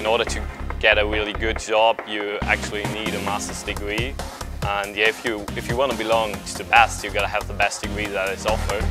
In order to get a really good job, you actually need a master's degree. And yeah, if you, if you want to belong to the best, you've gotta have the best degree that is offered.